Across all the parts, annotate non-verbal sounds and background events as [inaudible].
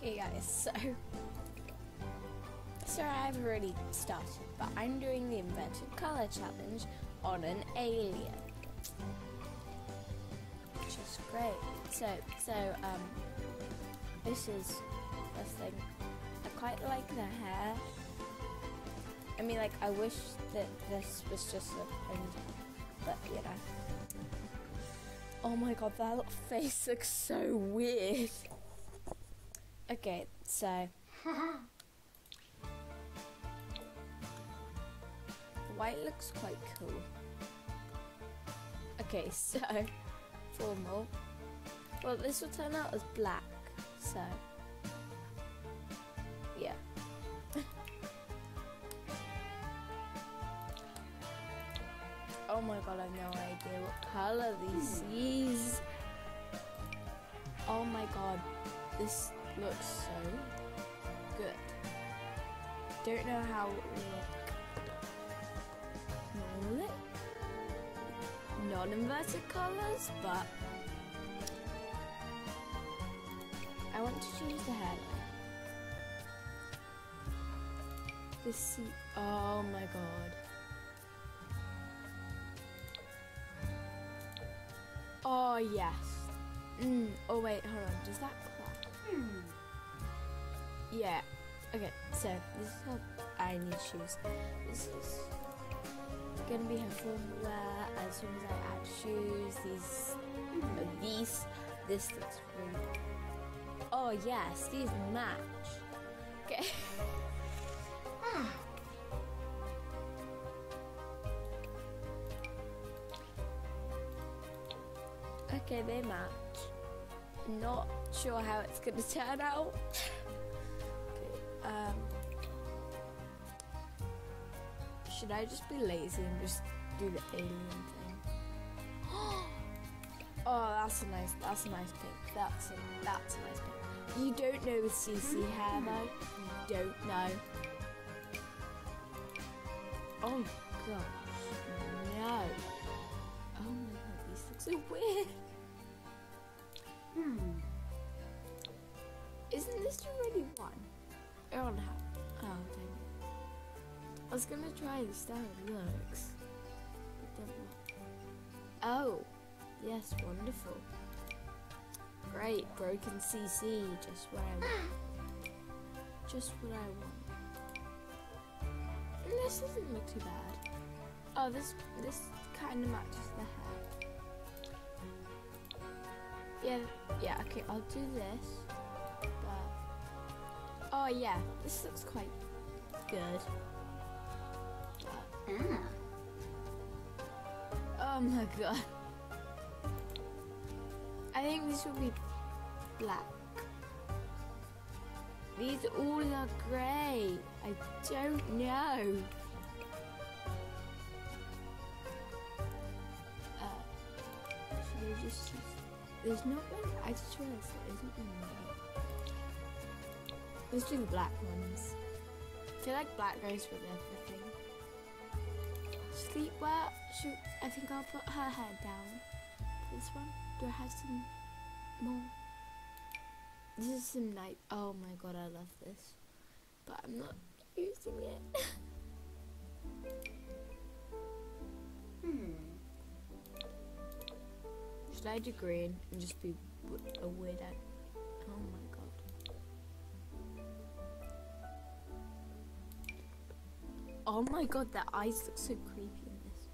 Okay, guys, so. So I've already started, but I'm doing the inverted color challenge on an alien. Which is great. So, so, um, this is the thing. I quite like the hair. I mean, like, I wish that this was just a thing, but you know. Oh my god, that face looks so weird. Okay, so. [laughs] White looks quite cool. Okay, so. Formal. Well, this will turn out as black, so. Yeah. [laughs] oh my god, I have no idea what color this hmm. is. Oh my god, this looks so good. Don't know how it will look. Non-inverted colors, but I want to change the hairline. This oh my god. Oh yes. Mm. Oh wait, hold on. Does that clap? Yeah. Okay, so this is how I need shoes. This is gonna be her formula as soon as I add shoes. These, uh, these, this looks really. Oh yes, these match. Okay. [laughs] Okay, they match. Not sure how it's gonna turn out. [laughs] um, should I just be lazy and just do the alien thing? [gasps] oh, that's a nice. That's a nice pick. That's a that's a nice pick. You don't know the CC hair though. You don't know. Oh gosh, no. Oh my god, these look so weird. Hmm. Isn't this already one? Have. Oh, dang it. I was gonna try this style looks. Oh, yes, wonderful. Great, broken CC, just what I want. [gasps] just what I want. And this doesn't look too bad. Oh, this this kind of matches the hair. Yeah, yeah, okay, I'll do this. But oh yeah, this looks quite good. Ah. Oh my god. I think this will be black. These all are grey. I don't know. Uh, should I just there's not one. I just realized there isn't one. Let's do the black ones. I feel like black goes with everything. Sleepwear. Should I think I'll put her head down. This one. Do I have some more? This is some night. Oh my god, I love this, but I'm not using it. [laughs] Hmm. Should I do green and just be a weirdo? Oh my god, their eyes look so creepy in this.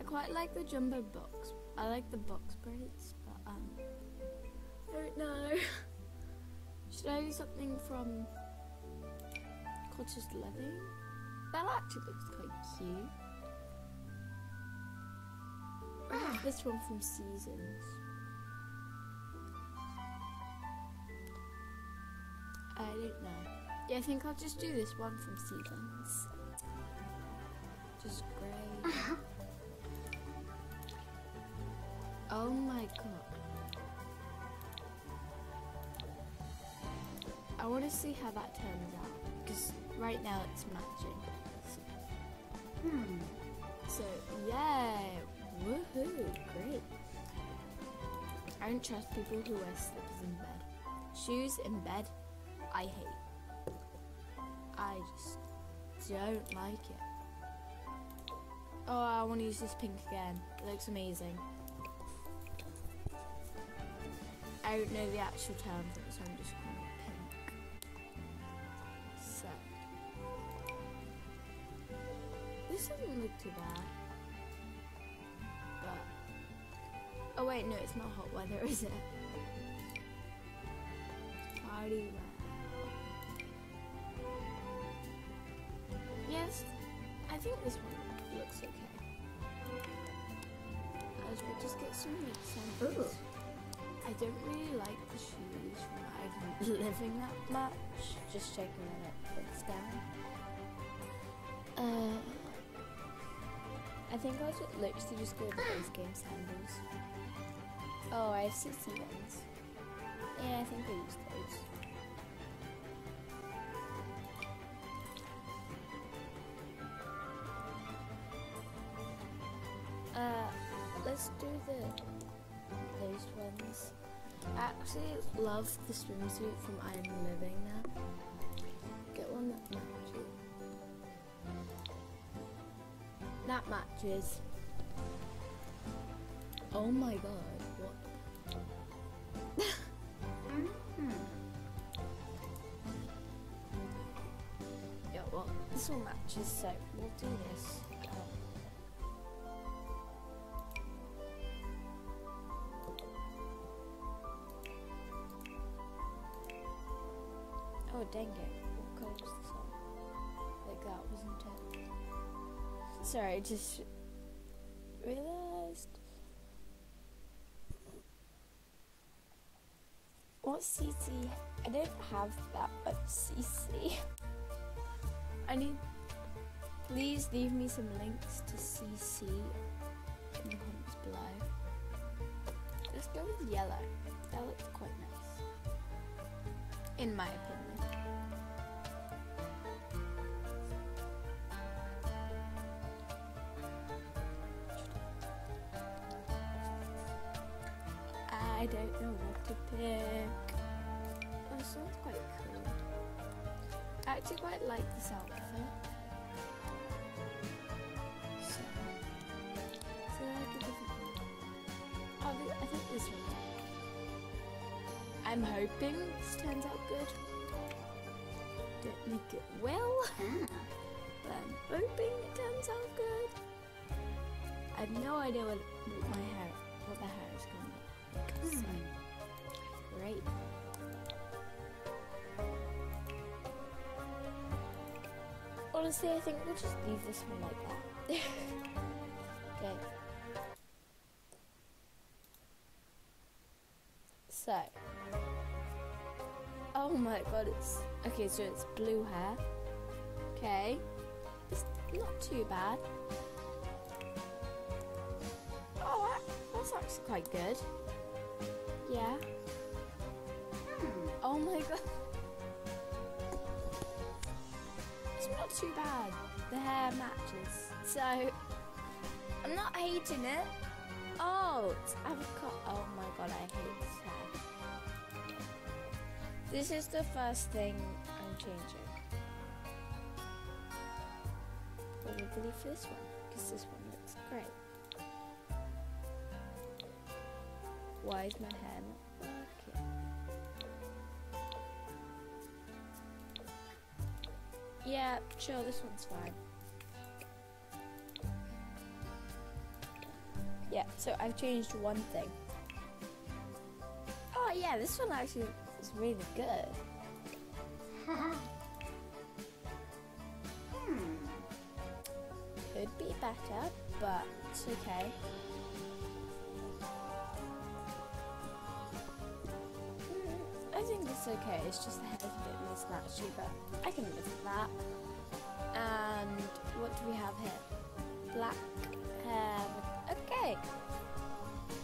I quite like the jumbo box. I like the box braids, but um, I don't know. [laughs] Should I do something from Cottage Living? That actually looks quite cute. I have this one from Seasons. I don't know. Yeah, I think I'll just do this one from Seasons. Just grey. [laughs] oh my god. I want to see how that turns out because right now it's matching. So, Hmm. so yeah, woohoo, great. I don't trust people who wear slippers in bed. Shoes in bed, I hate. I just don't like it. Oh, I want to use this pink again. It looks amazing. I don't know the actual term for it, so I'm just calling it pink. So. This doesn't look too bad. But. Oh, wait, no, it's not hot weather, [laughs] is it? Party wear. Yes, I think this one looks okay. As we just get some meat samples. I don't really like the shoes from I've [laughs] living that much. Just checking that it fits down. Uh, I think I'll just literally just go with those game sandals. Oh, I have CC ones. Let's do the those ones. I actually love the swimsuit from Island Living now. Get one that matches. That matches. Oh my god, what? [laughs] yeah, well, this one matches, so we'll do this. Dang it! What colour was this on? Like that, wasn't it? Sorry, I just realised. What CC? I don't have that much CC. I need. Please leave me some links to CC in the comments below. Let's go with yellow. That looks quite nice. In my opinion. Don't know what to pick. Oh, this one's quite cool. I actually quite like this outfit. So, so like a different one. Oh, I think this one. I'm hoping this turns out good. Don't think it will, [laughs] but I'm hoping it turns out good. I have no idea what, what my hair, what the hair great. Honestly, I think we'll just leave this one like that. [laughs] okay. So. Oh my god, it's. Okay, so it's blue hair. Okay. It's not too bad. Oh, that, that's actually quite good. Yeah. Hmm. Oh my god. It's not too bad. The hair matches. So, I'm not hating it. Oh, it's avocado. Oh my god, I hate this hair. This is the first thing I'm changing. Probably for this one, because this one looks great. Why is my hair not working? Yeah, sure, this one's fine. Yeah, so I've changed one thing. Oh yeah, this one actually is really good. [laughs] Hmm. Could be better, but it's okay. I think it's okay. It's just the hair's a bit mismatchy, but I can live with that. And what do we have here? Black hair. Okay.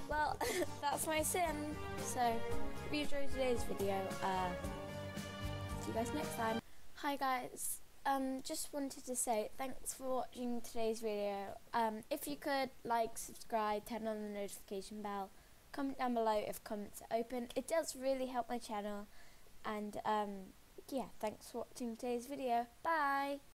Well, [laughs] that's my sim. So, if you enjoyed today's video, uh, see you guys next time. Hi guys. Um, just wanted to say thanks for watching today's video. Um, if you could like, subscribe, turn on the notification bell, comment down below if comments are open. It does really help my channel, and um, yeah, thanks for watching today's video. Bye!